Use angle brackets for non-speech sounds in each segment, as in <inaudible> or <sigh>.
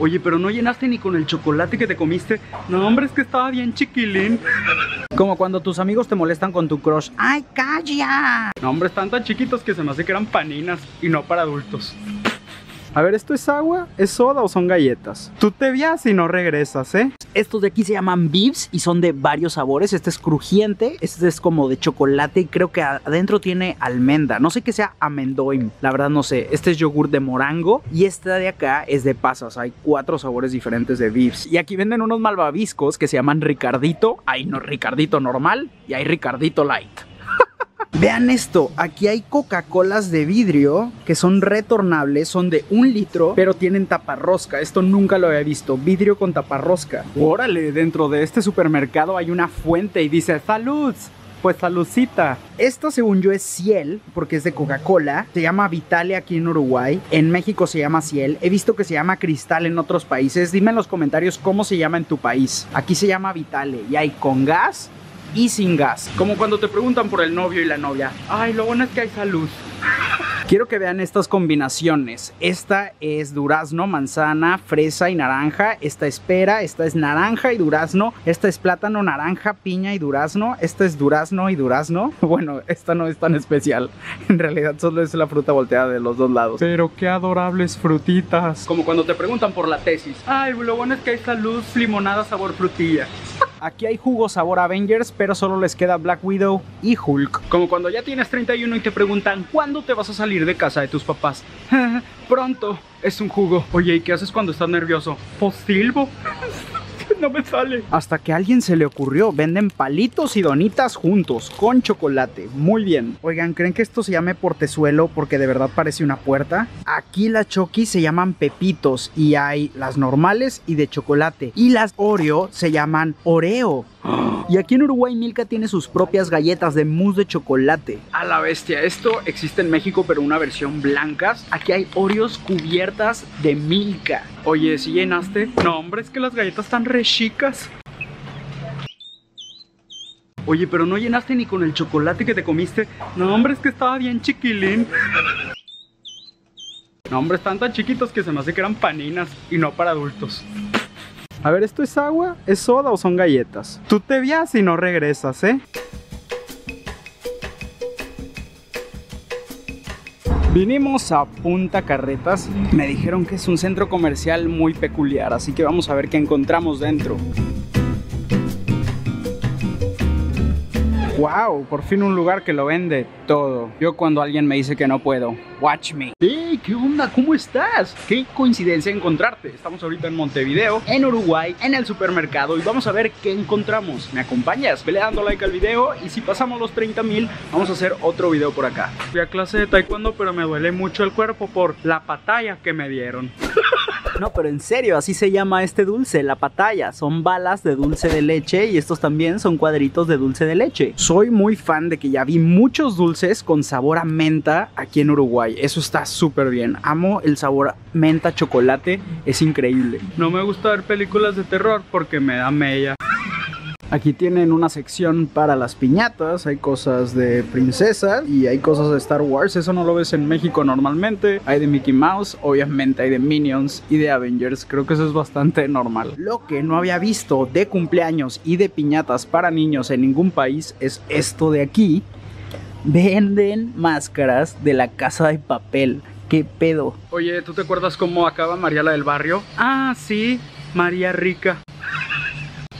Oye, pero no llenaste ni con el chocolate que te comiste. No, hombre, es que estaba bien chiquilín. Como cuando tus amigos te molestan con tu crush. ¡Ay, calla! No, hombre, están tan chiquitos que se me hace que eran paninas y no para adultos. A ver, ¿esto es agua? ¿Es soda o son galletas? Tú te vías y no regresas, ¿eh? Estos de aquí se llaman Bibs y son de varios sabores. Este es crujiente, este es como de chocolate y creo que adentro tiene almenda. No sé qué sea amendoim, la verdad no sé. Este es yogur de morango y esta de acá es de pasas. Hay cuatro sabores diferentes de Bibs. Y aquí venden unos malvaviscos que se llaman Ricardito. Hay no Ricardito normal y hay Ricardito light. <laughs> Vean esto, aquí hay Coca-Colas de vidrio que son retornables, son de un litro, pero tienen taparrosca. Esto nunca lo había visto, vidrio con taparrosca. Órale, dentro de este supermercado hay una fuente y dice ¡Salud! Pues saludcita. Esto según yo es Ciel, porque es de Coca-Cola. Se llama Vitale aquí en Uruguay. En México se llama Ciel. He visto que se llama Cristal en otros países. Dime en los comentarios cómo se llama en tu país. Aquí se llama Vitale y hay con gas y sin gas. Como cuando te preguntan por el novio y la novia. Ay, lo bueno es que hay salud. Quiero que vean estas combinaciones. Esta es durazno, manzana, fresa y naranja. Esta es pera, esta es naranja y durazno. Esta es plátano, naranja, piña y durazno. Esta es durazno y durazno. <laughs> Bueno, esta no es tan especial. En realidad solo es la fruta volteada de los dos lados. Pero qué adorables frutitas. Como cuando te preguntan por la tesis. Ay, lo bueno es que hay salud, limonada, sabor frutilla. Aquí hay jugo sabor Avengers, pero solo les queda Black Widow y Hulk. Como cuando ya tienes 31 y te preguntan ¿cuándo te vas a salir de casa de tus papás? <laughs> Pronto, es un jugo. Oye, ¿y qué haces cuando estás nervioso? Pues <laughs> no me sale. Hasta que alguien se le ocurrió, venden palitos y donitas juntos, con chocolate. Muy bien. Oigan, ¿creen que esto se llame portezuelo porque de verdad parece una puerta? Aquí las Chucky se llaman pepitos y hay las normales y de chocolate. Y las Oreo se llaman Oreo. Y aquí en Uruguay Milka tiene sus propias galletas de mousse de chocolate. A la bestia, esto existe en México pero una versión blancas. Aquí hay Oreos cubiertas de Milka. Oye, ¿si llenaste? No, hombre, es que las galletas están re chicas. Oye, pero no llenaste ni con el chocolate que te comiste. No, hombre, es que estaba bien chiquilín. No, hombre, están tan chiquitos que se me hace que eran paninas y no para adultos. A ver, ¿esto es agua? ¿Es soda o son galletas? Tú te vías y no regresas, ¿eh? Vinimos a Punta Carretas. Me dijeron que es un centro comercial muy peculiar, así que vamos a ver qué encontramos dentro. ¡Wow! Por fin un lugar que lo vende todo. Yo cuando alguien me dice que no puedo. Watch me. ¡Hey! ¿Qué onda? ¿Cómo estás? Qué coincidencia encontrarte. Estamos ahorita en Montevideo, en Uruguay, en el supermercado y vamos a ver qué encontramos. ¿Me acompañas? Vele dando like al video y si pasamos los 30 mil, vamos a hacer otro video por acá. Fui a clase de taekwondo, pero me duele mucho el cuerpo por la patalla que me dieron. <laughs> No, pero en serio, así se llama este dulce, la patalla. Son balas de dulce de leche y estos también son cuadritos de dulce de leche. Soy muy fan de que ya vi muchos dulces con sabor a menta aquí en Uruguay. Eso está súper bien. Amo el sabor menta chocolate, es increíble. No me gusta ver películas de terror porque me da mella. Aquí tienen una sección para las piñatas, hay cosas de princesas y hay cosas de Star Wars, eso no lo ves en México normalmente. Hay de Mickey Mouse, obviamente hay de Minions y de Avengers, creo que eso es bastante normal. Lo que no había visto de cumpleaños y de piñatas para niños en ningún país es esto de aquí. Venden máscaras de la casa de papel. ¿Qué pedo? Oye, ¿tú te acuerdas cómo acaba María la del barrio? Ah, sí, María Rica.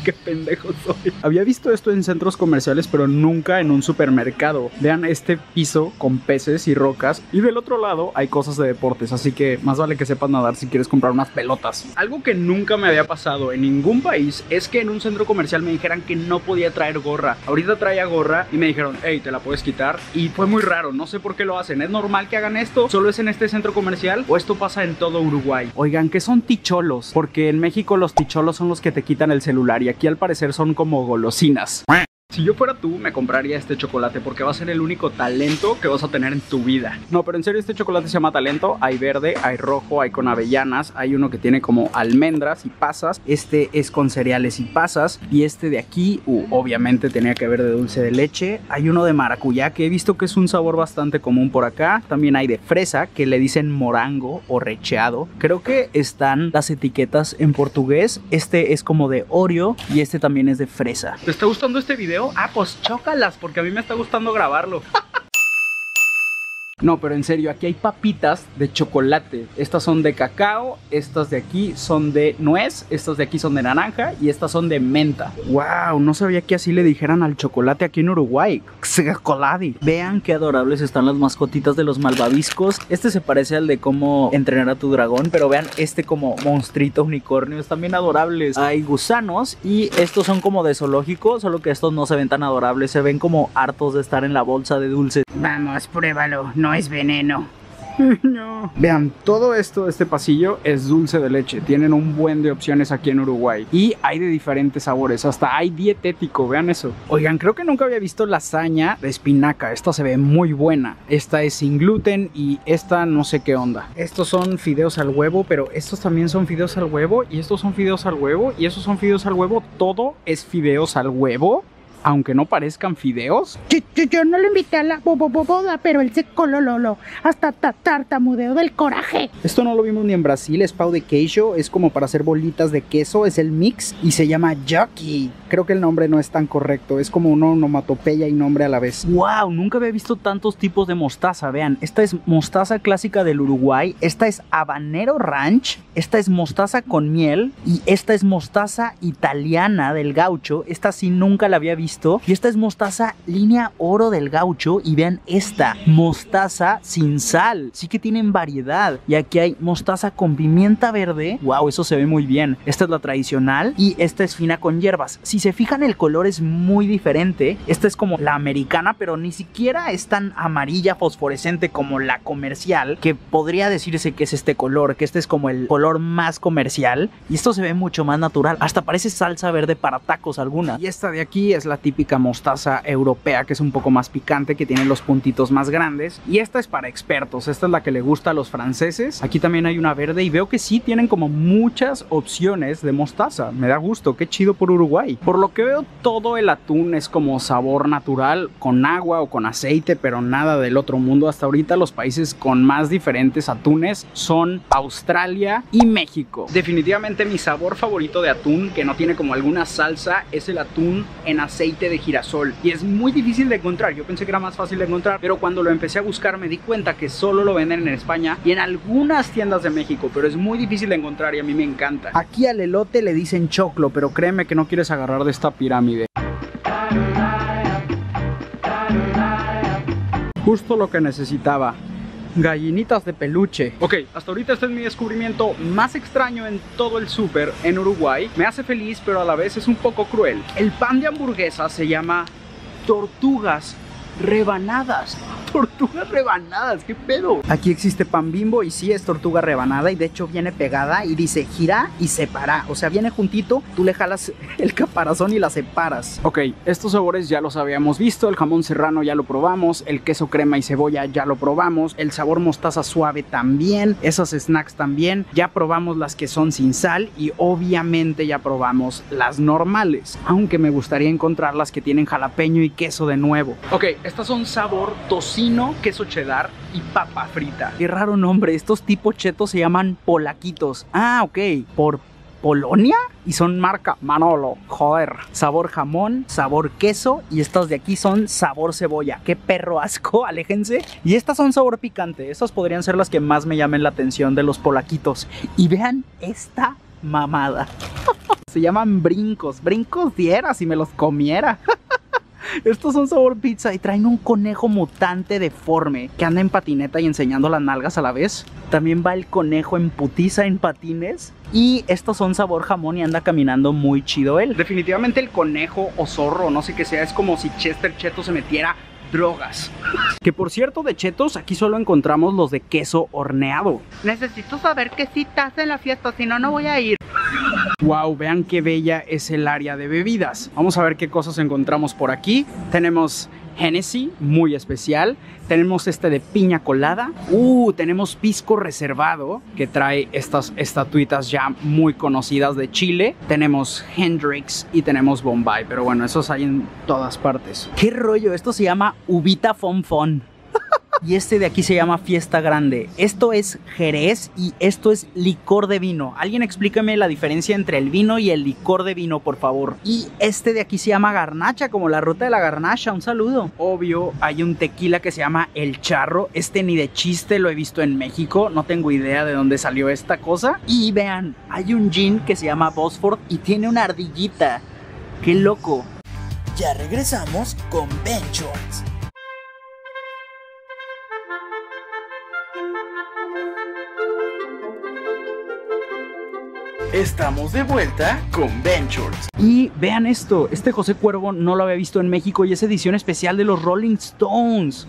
<laughs> qué pendejo soy. Había visto esto en centros comerciales, pero nunca en un supermercado. Vean este piso con peces y rocas. Y del otro lado hay cosas de deportes, así que más vale que sepas nadar si quieres comprar unas pelotas. Algo que nunca me había pasado en ningún país es que en un centro comercial me dijeran que no podía traer gorra. Ahorita traía gorra y me dijeron, hey, te la puedes quitar. Y fue muy raro, no sé por qué lo hacen. ¿Es normal que hagan esto? ¿Solo es en este centro comercial? ¿O esto pasa en todo Uruguay? Oigan, ¿qué son ticholos? Porque en México los ticholos son los que te quitan el celular y aquí al parecer son como golosinas. Si yo fuera tú, me compraría este chocolate porque va a ser el único talento que vas a tener en tu vida. No, pero en serio, este chocolate se llama talento. Hay verde, hay rojo, hay con avellanas, hay uno que tiene como almendras y pasas. Este es con cereales y pasas. Y este de aquí, uh, obviamente tenía que haber de dulce de leche. Hay uno de maracuyá que he visto que es un sabor bastante común por acá. También hay de fresa que le dicen morango o recheado. Creo que están las etiquetas en portugués. Este es como de Oreo y este también es de fresa. ¿Te está gustando este video? Ah, pues chócalas, porque a mí me está gustando grabarlo. No, pero en serio, aquí hay papitas de chocolate. Estas son de cacao, estas de aquí son de nuez, estas de aquí son de naranja y estas son de menta. Wow, no sabía que así le dijeran al chocolate aquí en Uruguay. Chocolate. Vean qué adorables están las mascotitas de los malvaviscos. Este se parece al de cómo entrenar a tu dragón, pero vean este como monstruito unicornio, están bien adorables. Hay gusanos y estos son como de zoológico, solo que estos no se ven tan adorables, se ven como hartos de estar en la bolsa de dulces. Vamos, pruébalo. No es veneno. No. Vean, todo esto, este pasillo es dulce de leche. Tienen un buen de opciones aquí en Uruguay. Y hay de diferentes sabores. Hasta hay dietético, vean eso. Oigan, creo que nunca había visto lasaña de espinaca. Esta se ve muy buena. Esta es sin gluten y esta no sé qué onda. Estos son fideos al huevo, pero estos también son fideos al huevo. Y estos son fideos al huevo. Y esos son fideos al huevo. Todo es fideos al huevo aunque no parezcan fideos. Yo, yo, yo no lo invité a la bo- bo- bo- boda, pero él se colololo. Hasta ta- tartamudeo del coraje. Esto no lo vimos ni en Brasil, es pau de queijo, es como para hacer bolitas de queso, es el mix y se llama Jockey. Creo que el nombre no es tan correcto, es como una onomatopeya y nombre a la vez. Wow, nunca había visto tantos tipos de mostaza, vean, esta es mostaza clásica del Uruguay, esta es habanero ranch, esta es mostaza con miel y esta es mostaza italiana del gaucho, esta sí nunca la había visto y esta es mostaza línea oro del gaucho y vean esta, mostaza sin sal, sí que tienen variedad y aquí hay mostaza con pimienta verde, wow, eso se ve muy bien, esta es la tradicional y esta es fina con hierbas, si se fijan el color es muy diferente, esta es como la americana pero ni siquiera es tan amarilla fosforescente como la comercial que podría decirse que es este color, que este es como el color más comercial. Y esto se ve mucho más natural, hasta parece salsa verde para tacos alguna. Y esta de aquí es la típica mostaza europea que es un poco más picante, que tiene los puntitos más grandes. Y esta es para expertos, esta es la que le gusta a los franceses. Aquí también hay una verde y veo que sí tienen como muchas opciones de mostaza, me da gusto, qué chido por Uruguay. Por lo que veo todo el atún es como sabor natural con agua o con aceite, pero nada del otro mundo. Hasta ahorita los países con más diferentes atunes son Australia y México. Definitivamente mi sabor favorito de atún que no tiene como alguna salsa es el atún en aceite de girasol y es muy difícil de encontrar. Yo pensé que era más fácil de encontrar, pero cuando lo empecé a buscar me di cuenta que solo lo venden en España y en algunas tiendas de México, pero es muy difícil de encontrar y a mí me encanta. Aquí al elote le dicen choclo, pero créeme que no quieres agarrar de esta pirámide. Justo lo que necesitaba. Gallinitas de peluche. Ok, hasta ahorita este es mi descubrimiento más extraño en todo el súper en Uruguay. Me hace feliz, pero a la vez es un poco cruel. El pan de hamburguesa se llama tortugas rebanadas. Tortugas rebanadas, ¿qué pedo? Aquí existe pan bimbo y sí es tortuga rebanada y de hecho viene pegada y dice gira y separa. O sea, viene juntito, tú le jalas el caparazón y la separas. Ok, estos sabores ya los habíamos visto, el jamón serrano ya lo probamos, el queso crema y cebolla ya lo probamos, el sabor mostaza suave también, esos snacks también, ya probamos las que son sin sal y obviamente ya probamos las normales, aunque me gustaría encontrar las que tienen jalapeño y queso de nuevo. Ok, estas son sabor tocino, queso cheddar y papa frita. Qué raro nombre, estos tipos chetos se llaman polaquitos. Ah, ok, por Polonia y son marca Manolo. Joder, sabor jamón, sabor queso y estas de aquí son sabor cebolla. Qué perro asco, <laughs> aléjense. Y estas son sabor picante. Estas podrían ser las que más me llamen la atención de los polaquitos. Y vean esta mamada. <laughs> Se llaman brincos. Brincos diera si me los comiera. <laughs> Estos son sabor pizza y traen un conejo mutante deforme que anda en patineta y enseñando las nalgas a la vez. También va el conejo en putiza en patines. Y estos son sabor jamón y anda caminando muy chido él. Definitivamente el conejo o zorro, no sé qué sea, es como si Chester Cheto se metiera drogas. Que por cierto, de chetos, aquí solo encontramos los de queso horneado. Necesito saber qué cita hace en la fiesta, si no, no voy a ir. Wow, vean qué bella es el área de bebidas. Vamos a ver qué cosas encontramos por aquí. Tenemos Hennessy, muy especial. Tenemos este de piña colada. Uh, tenemos pisco reservado, que trae estas estatuitas ya muy conocidas de Chile. Tenemos Hendrix y tenemos Bombay. Pero bueno, esos hay en todas partes. ¿Qué rollo? Esto se llama Ubita Fon Fon. <laughs> Y este de aquí se llama Fiesta Grande. Esto es Jerez y esto es licor de vino. Alguien explíqueme la diferencia entre el vino y el licor de vino, por favor. Y este de aquí se llama Garnacha, como la ruta de la Garnacha. Un saludo. Obvio, hay un tequila que se llama El Charro. Este ni de chiste lo he visto en México. No tengo idea de dónde salió esta cosa. Y vean, hay un gin que se llama Bosford y tiene una ardillita. ¡Qué loco! Ya regresamos con Ben. Estamos de vuelta con Ventures. Y vean esto, este José Cuervo no lo había visto en México y es edición especial de los Rolling Stones.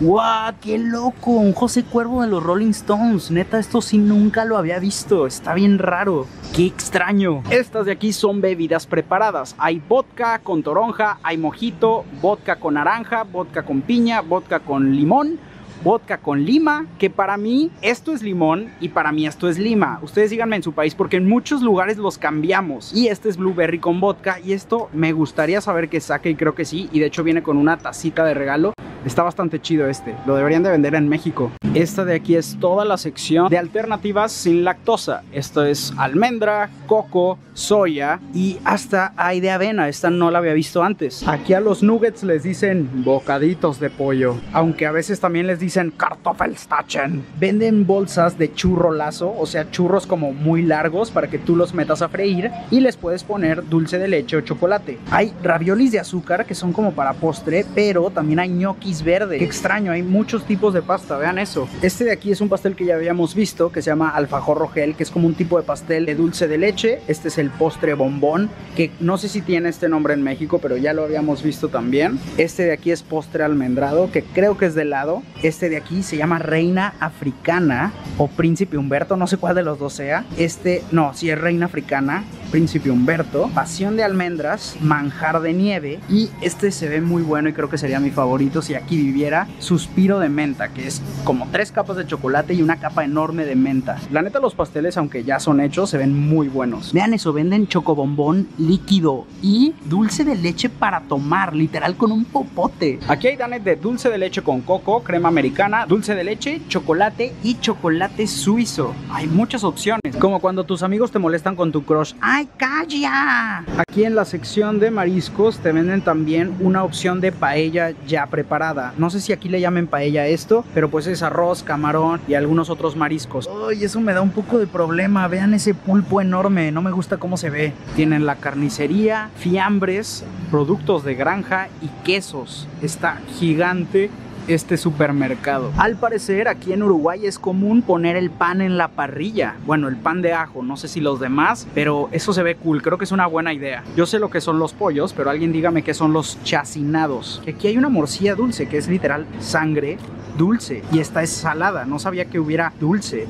¡Wow! ¡Qué loco! Un José Cuervo de los Rolling Stones. Neta, esto sí nunca lo había visto. Está bien raro. ¡Qué extraño! Estas de aquí son bebidas preparadas. Hay vodka con toronja, hay mojito, vodka con naranja, vodka con piña, vodka con limón vodka con lima, que para mí esto es limón y para mí esto es lima. Ustedes díganme en su país porque en muchos lugares los cambiamos. Y este es blueberry con vodka y esto me gustaría saber que saque y creo que sí. Y de hecho viene con una tacita de regalo. Está bastante chido este, lo deberían de vender en México. Esta de aquí es toda la sección de alternativas sin lactosa. Esto es almendra, coco, soya y hasta hay de avena. Esta no la había visto antes. Aquí a los nuggets les dicen bocaditos de pollo, aunque a veces también les dicen Kartoffelstachen. Venden bolsas de churro lazo, o sea, churros como muy largos para que tú los metas a freír y les puedes poner dulce de leche o chocolate. Hay raviolis de azúcar que son como para postre, pero también hay ñoquis verde. Extraño, hay muchos tipos de pasta, vean eso. Este de aquí es un pastel que ya habíamos visto, que se llama alfajor rogel, que es como un tipo de pastel de dulce de leche. Este es el postre bombón, que no sé si tiene este nombre en México, pero ya lo habíamos visto también. Este de aquí es postre almendrado, que creo que es de helado. Este de aquí se llama reina africana o príncipe Humberto, no sé cuál de los dos sea. Este, no, si es reina africana, príncipe Humberto, pasión de almendras, manjar de nieve y este se ve muy bueno y creo que sería mi favorito si aquí viviera, suspiro de menta, que es como tres capas de chocolate y una capa enorme de menta. La neta los pasteles, aunque ya son hechos, se ven muy buenos. Vean eso, venden chocobombón líquido y dulce de leche para tomar, literal con un popote. Aquí hay danet de dulce de leche con coco, crema americana, dulce de leche, chocolate y chocolate suizo. Hay muchas opciones, como cuando tus amigos te molestan con tu crush. ¡Ay, calla! Aquí en la sección de mariscos te venden también una opción de paella ya preparada. No sé si aquí le llamen paella esto, pero pues es arroz, camarón y algunos otros mariscos. ¡Ay, eso me da un poco de problema! Vean ese pulpo enorme, no me gusta cómo se ve. Tienen la carnicería, fiambres, productos de granja y quesos. Está gigante este supermercado. Al parecer aquí en Uruguay es común poner el pan en la parrilla. Bueno, el pan de ajo, no sé si los demás, pero eso se ve cool, creo que es una buena idea. Yo sé lo que son los pollos, pero alguien dígame qué son los chacinados. Aquí hay una morcilla dulce que es literal sangre dulce y esta es salada, no sabía que hubiera dulce.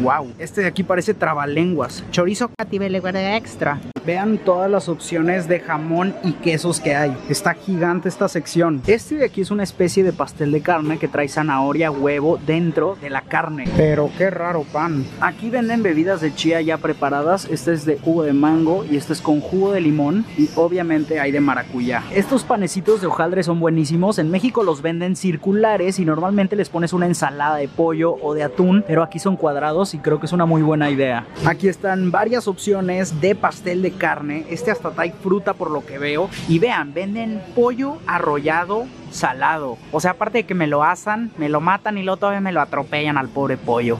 Wow, este de aquí parece trabalenguas. Chorizo extra. Vean todas las opciones de jamón y quesos que hay. Está gigante esta sección. Este de aquí es una especie de pastel de carne que trae zanahoria, huevo dentro de la carne. Pero qué raro pan. Aquí venden bebidas de chía ya preparadas. Este es de jugo de mango y este es con jugo de limón y obviamente hay de maracuyá. Estos panecitos de hojaldre son buenísimos. En México los venden circulares y normalmente les pones una ensalada de pollo o de atún, pero aquí son cuadrados y creo que es una muy buena idea. Aquí están varias opciones de pastel de carne. Este hasta trae fruta por lo que veo. Y vean, venden pollo arrollado salado. O sea, aparte de que me lo asan, me lo matan y luego todavía me lo atropellan al pobre pollo.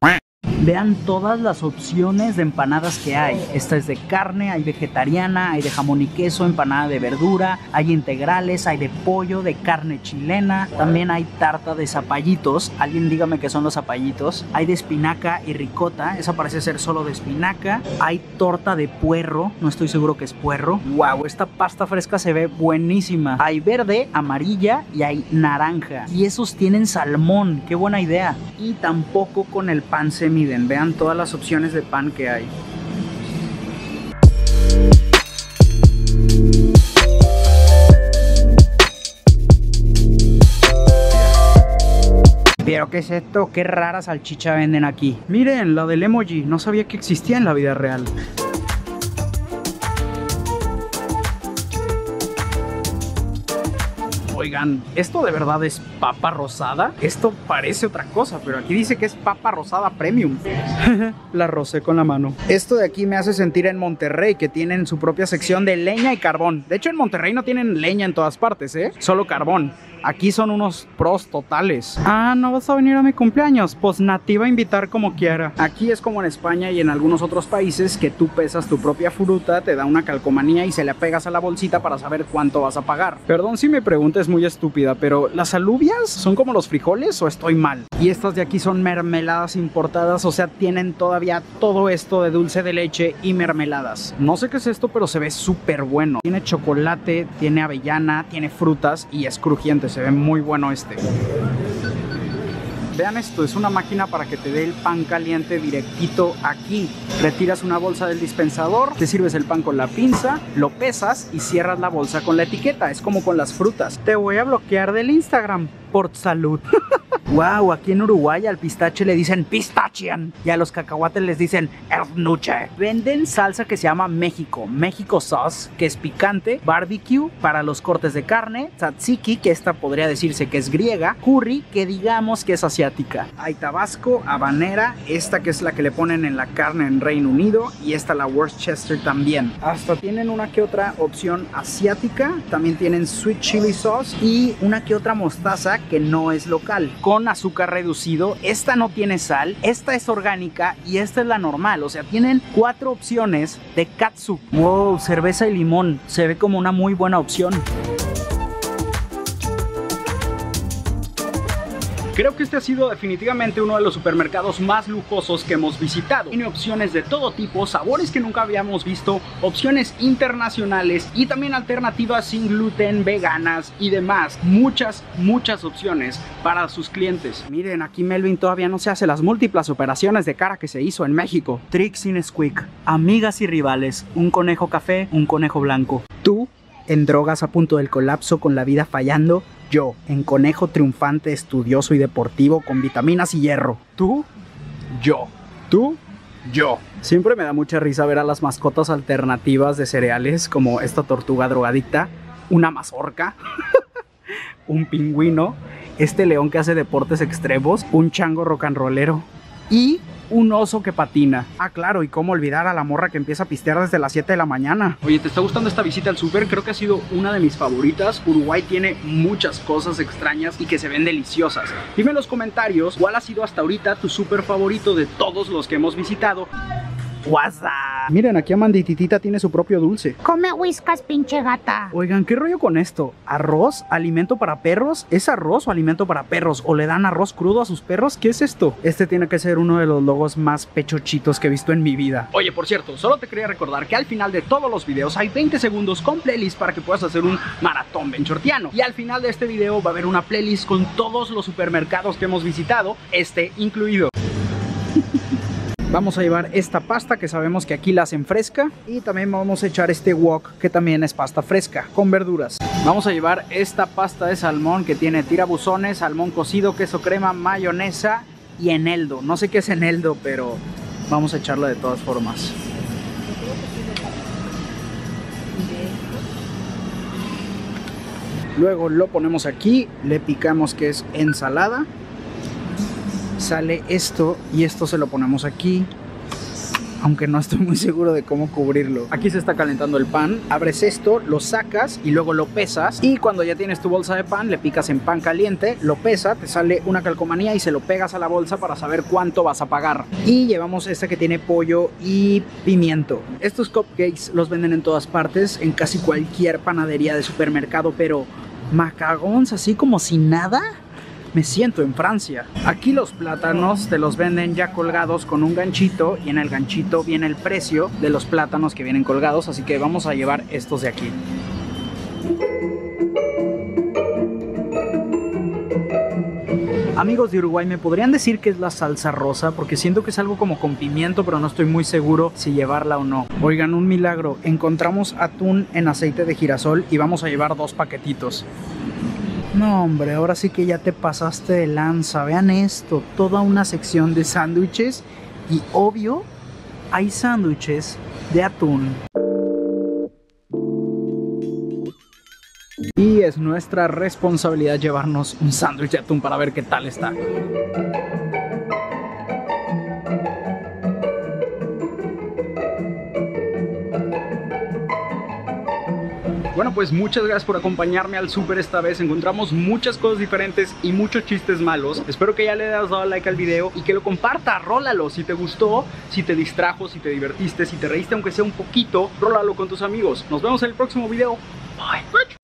Vean todas las opciones de empanadas que hay. Esta es de carne, hay vegetariana, hay de jamón y queso, empanada de verdura, hay integrales, hay de pollo, de carne chilena, también hay tarta de zapallitos. Alguien dígame qué son los zapallitos. Hay de espinaca y ricota, esa parece ser solo de espinaca. Hay torta de puerro, no estoy seguro que es puerro. Wow, esta pasta fresca se ve buenísima. Hay verde, amarilla y hay naranja. Y esos tienen salmón, qué buena idea. Y tampoco con el pan se miden, vean todas las opciones de pan que hay. Pero qué es esto, qué rara salchicha venden aquí. Miren, la del emoji, no sabía que existía en la vida real. ¿Esto de verdad es papa rosada? Esto parece otra cosa, pero aquí dice que es papa rosada premium. <laughs> la rocé con la mano. Esto de aquí me hace sentir en Monterrey, que tienen su propia sección de leña y carbón. De hecho, en Monterrey no tienen leña en todas partes, ¿eh? Solo carbón. Aquí son unos pros totales. Ah, ¿no vas a venir a mi cumpleaños? Pues nativa invitar como quiera. Aquí es como en España y en algunos otros países que tú pesas tu propia fruta, te da una calcomanía y se le pegas a la bolsita para saber cuánto vas a pagar. Perdón si me preguntes muy estúpida, pero ¿las alubias son como los frijoles o estoy mal? Y estas de aquí son mermeladas importadas, o sea, tienen todavía todo esto de dulce de leche y mermeladas. No sé qué es esto, pero se ve súper bueno. Tiene chocolate, tiene avellana, tiene frutas y es crujiente se ve muy bueno este. Vean esto, es una máquina para que te dé el pan caliente directito aquí. Retiras una bolsa del dispensador, te sirves el pan con la pinza, lo pesas y cierras la bolsa con la etiqueta. Es como con las frutas. Te voy a bloquear del Instagram salud. <laughs> wow, aquí en Uruguay al pistache le dicen pistachian y a los cacahuates les dicen ernuche. Venden salsa que se llama México, México sauce, que es picante, barbecue para los cortes de carne, tzatziki, que esta podría decirse que es griega, curry, que digamos que es asiática. Hay tabasco, habanera, esta que es la que le ponen en la carne en Reino Unido y esta la Worcester también. Hasta tienen una que otra opción asiática, también tienen sweet chili sauce y una que otra mostaza que no es local, con azúcar reducido. Esta no tiene sal, esta es orgánica y esta es la normal. O sea, tienen cuatro opciones de katsu. Wow, cerveza y limón. Se ve como una muy buena opción. Creo que este ha sido definitivamente uno de los supermercados más lujosos que hemos visitado. Tiene opciones de todo tipo, sabores que nunca habíamos visto, opciones internacionales y también alternativas sin gluten, veganas y demás. Muchas, muchas opciones para sus clientes. Miren, aquí Melvin todavía no se hace las múltiples operaciones de cara que se hizo en México. Tricks in Squeak, amigas y rivales, un conejo café, un conejo blanco. Tú, en drogas a punto del colapso con la vida fallando, yo, en conejo triunfante, estudioso y deportivo con vitaminas y hierro. Tú, yo. Tú, yo. Siempre me da mucha risa ver a las mascotas alternativas de cereales como esta tortuga drogadicta, una mazorca, <laughs> un pingüino, este león que hace deportes extremos, un chango rollero y un oso que patina. Ah, claro, y cómo olvidar a la morra que empieza a pistear desde las 7 de la mañana. Oye, ¿te está gustando esta visita al súper? Creo que ha sido una de mis favoritas. Uruguay tiene muchas cosas extrañas y que se ven deliciosas. Dime en los comentarios cuál ha sido hasta ahorita tu súper favorito de todos los que hemos visitado. WhatsApp. Miren, aquí Amandititita tiene su propio dulce. Come whiskas, pinche gata. Oigan, ¿qué rollo con esto? ¿Arroz? ¿Alimento para perros? ¿Es arroz o alimento para perros? ¿O le dan arroz crudo a sus perros? ¿Qué es esto? Este tiene que ser uno de los logos más pechochitos que he visto en mi vida. Oye, por cierto, solo te quería recordar que al final de todos los videos hay 20 segundos con playlist para que puedas hacer un maratón benchortiano. Y al final de este video va a haber una playlist con todos los supermercados que hemos visitado, este incluido. Vamos a llevar esta pasta que sabemos que aquí la hacen fresca y también vamos a echar este wok que también es pasta fresca con verduras. Vamos a llevar esta pasta de salmón que tiene tirabuzones, salmón cocido, queso crema, mayonesa y eneldo. No sé qué es eneldo, pero vamos a echarlo de todas formas. Luego lo ponemos aquí, le picamos que es ensalada sale esto y esto se lo ponemos aquí aunque no estoy muy seguro de cómo cubrirlo. Aquí se está calentando el pan, abres esto, lo sacas y luego lo pesas y cuando ya tienes tu bolsa de pan le picas en pan caliente, lo pesa, te sale una calcomanía y se lo pegas a la bolsa para saber cuánto vas a pagar. Y llevamos esta que tiene pollo y pimiento. Estos cupcakes los venden en todas partes, en casi cualquier panadería de supermercado, pero macagons así como sin nada me siento en Francia. Aquí los plátanos te los venden ya colgados con un ganchito y en el ganchito viene el precio de los plátanos que vienen colgados, así que vamos a llevar estos de aquí. Amigos de Uruguay, ¿me podrían decir qué es la salsa rosa? Porque siento que es algo como con pimiento, pero no estoy muy seguro si llevarla o no. Oigan, un milagro. Encontramos atún en aceite de girasol y vamos a llevar dos paquetitos. No, hombre, ahora sí que ya te pasaste de lanza. Vean esto, toda una sección de sándwiches y obvio hay sándwiches de atún. Y es nuestra responsabilidad llevarnos un sándwich de atún para ver qué tal está. Bueno, pues muchas gracias por acompañarme al super esta vez. Encontramos muchas cosas diferentes y muchos chistes malos. Espero que ya le hayas dado like al video y que lo comparta, rólalo. Si te gustó, si te distrajo, si te divertiste, si te reíste aunque sea un poquito, rólalo con tus amigos. Nos vemos en el próximo video. Bye.